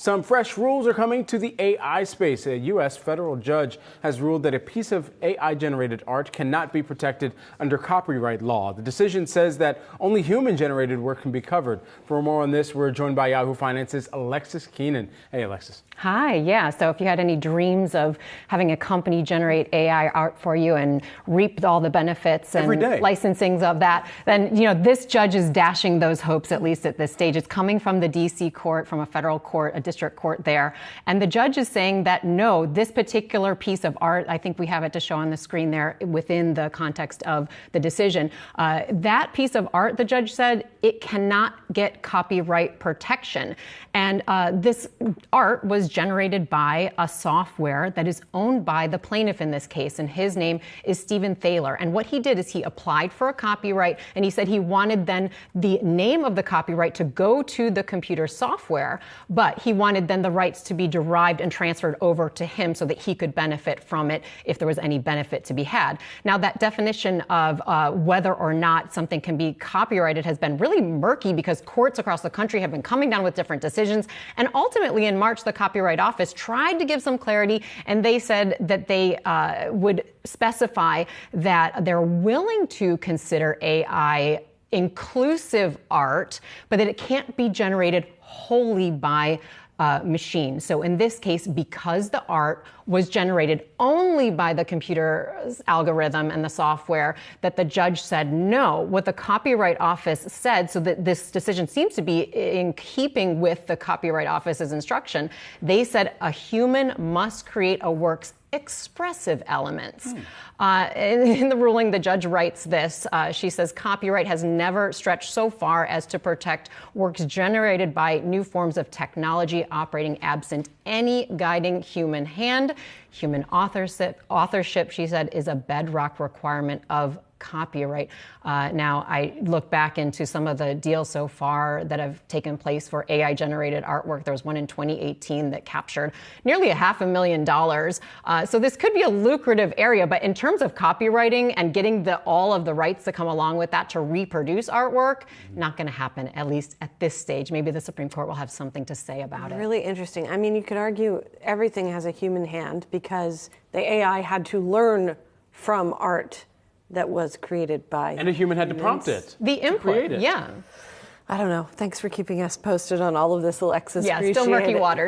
Some fresh rules are coming to the AI space. A U.S. federal judge has ruled that a piece of AI generated art cannot be protected under copyright law. The decision says that only human generated work can be covered. For more on this, we're joined by Yahoo Finance's Alexis Keenan. Hey, Alexis. Hi, yeah. So if you had any dreams of having a company generate AI art for you and reap all the benefits and licensings of that, then you know this judge is dashing those hopes at least at this stage. It's coming from the DC court, from a federal court, a district court there. And the judge is saying that no, this particular piece of art, I think we have it to show on the screen there within the context of the decision. Uh, that piece of art, the judge said, it cannot get copyright protection. And uh, this art was generated by a software that is owned by the plaintiff in this case, and his name is Stephen Thaler. And what he did is he applied for a copyright, and he said he wanted then the name of the copyright to go to the computer software, but he wanted then the rights to be derived and transferred over to him so that he could benefit from it if there was any benefit to be had. Now, that definition of uh, whether or not something can be copyrighted has been really murky because courts across the country have been coming down with different decisions. And ultimately, in March, the Copyright Office tried to give some clarity, and they said that they uh, would specify that they're willing to consider AI inclusive art, but that it can't be generated wholly by uh, machine. So in this case, because the art was generated only by the computer's algorithm and the software, that the judge said no. What the Copyright Office said, so that this decision seems to be in keeping with the Copyright Office's instruction, they said a human must create a work's expressive elements. Hmm. Uh, in, in, the ruling, the judge writes this. Uh, she says copyright has never stretched so far as to protect works generated by new forms of technology operating absent any guiding human hand. Human authorship, authorship, she said, is a bedrock requirement of copyright. Uh, now, I look back into some of the deals so far that have taken place for AI generated artwork. There was one in 2018 that captured nearly a half a million dollars. Uh, so this could be a lucrative area, but in terms of copyrighting and getting the, all of the rights that come along with that to reproduce artwork, mm-hmm. not going to happen, at least at this stage. Maybe the Supreme Court will have something to say about really it. Really interesting. I mean, you could argue everything has a human hand because the AI had to learn from art that was created by and a human had to prompt it the input it. yeah. I don't know. Thanks for keeping us posted on all of this alexis yeah still murky waters